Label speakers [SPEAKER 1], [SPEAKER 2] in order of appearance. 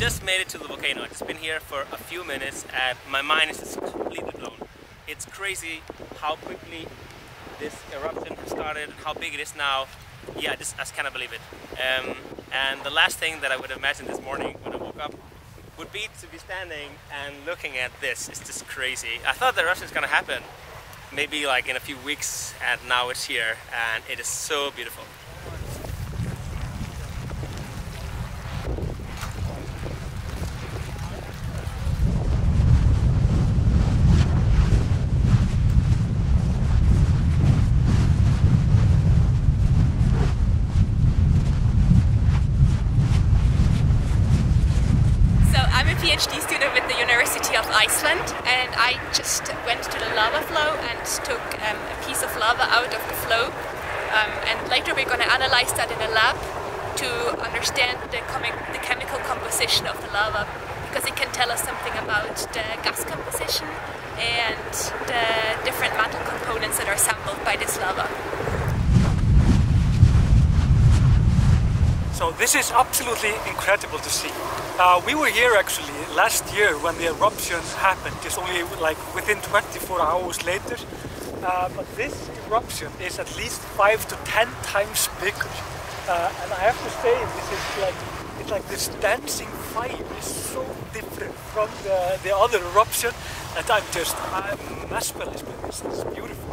[SPEAKER 1] volcano. I've just been here for a few minutes and my mind is just completely blown. It's crazy how quickly this eruption has started and how big it is now. Yeah, I just, I just cannot believe it. Um, and the last thing that I would imagine this morning when I woke up would be to be standing and looking at this. It's just crazy. I thought the eruption was gonna happen maybe like in a few weeks and now it's here and it is so beautiful.
[SPEAKER 2] PhD student with the University of Iceland and I just went to the lava flow and took um, a piece of lava out of the flow um, and later we're going to analyze that in a lab to understand the, the chemical composition of the lava because it can tell us something about the gas composition and the different metal components that are sampled by this lava.
[SPEAKER 3] So this is absolutely incredible to see. Uh, we were here actually last year when the eruption happened, just only like within 24 hours later. Uh, but this eruption is at least 5 to 10 times bigger. Uh, and I have to say, this is like, it's like this dancing fire is so different from the, the other eruption that I'm just I'm mesmerized by this. It's beautiful.